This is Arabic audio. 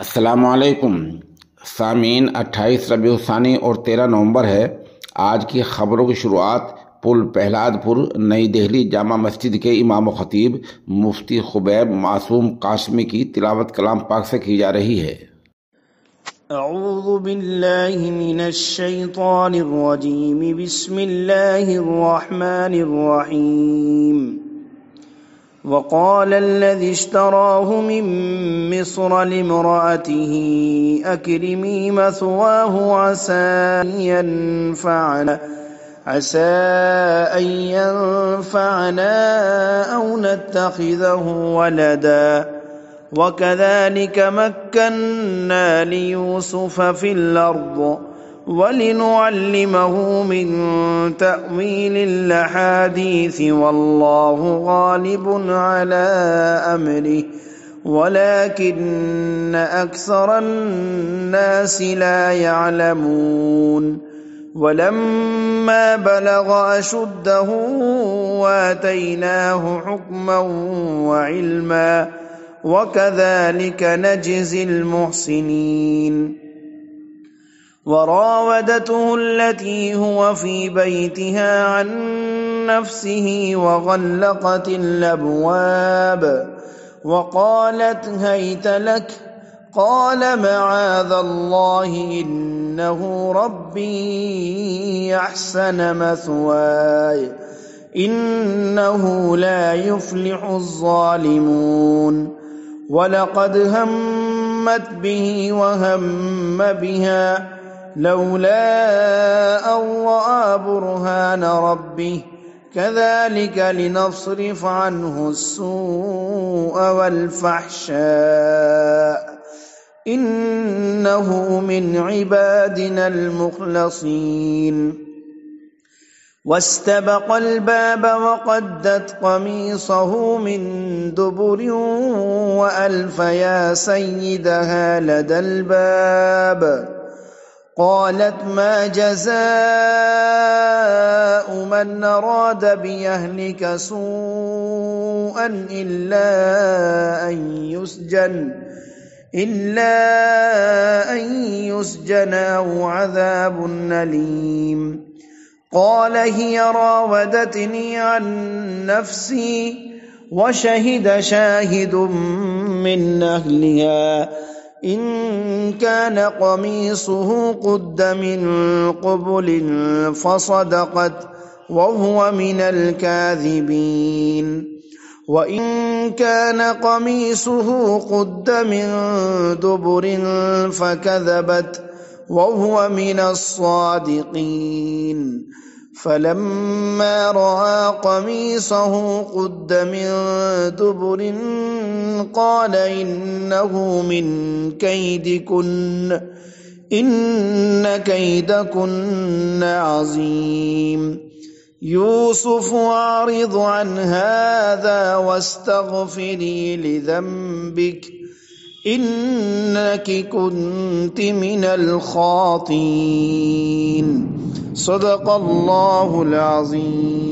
السلام علیکم۔ سامعین، اٹھائیس ربیع ثانی اور تیرہ نومبر ہے۔ آج کی خبروں کی شروعات پل پہلاد پور نئی دہلی جامع مسجد کے امام و خطیب مفتی خبیب معصوم قاسمی کی تلاوت کلام پاک سے کی جا رہی ہے۔ اعوذ باللہ من الشیطان الرجیم۔ بسم اللہ الرحمن الرحیم۔ وقال الذي اشتراه من مصر لامرأته أكرمي مثواه عسى أن ينفعنا عسى أن ينفعنا أو نتخذه ولدا. وكذلك مكنا ليوسف في الأرض. ولنعلمه من تأويل الأحاديث والله غالب على أمره. ولكن أكثر الناس لا يعلمون. ولما بلغ أشده وآتيناه حكما وعلما وكذلك نجزي المحسنين. وراودته التي هو في بيتها عن نفسه وغلقت الأبواب وقالت هيت لك قال معاذ الله إنه ربي أحسن مثواي إنه لا يفلح الظالمون. ولقد همت به وهم بها لولا أن رأى برهان ربه. كذلك لنصرف عنه السوء والفحشاء. إنه من عبادنا المخلصين. واستبق الباب وقدت قميصه من دبر وألف يا سيدها لدى الباب. قالت ما جزاء من أراد بأهلك سوءا إلا أن يسجن إلا أن يسجن أو عذاب أليم. قال هي راودتني عن نفسي وشهد شاهد من أهلها. إن كان قميصه قد من قبل فصدقت وهو من الكاذبين. وإن كان قميصه قد من دبر فكذبت وهو من الصادقين. فلما رأى قميصه قد من دبر قال إنه من كيدكن إن كيدكن عظيم. يوسف أعرض عن هذا واستغفري لذنبك. انك كنت من الخاطين صدق الله العظيم.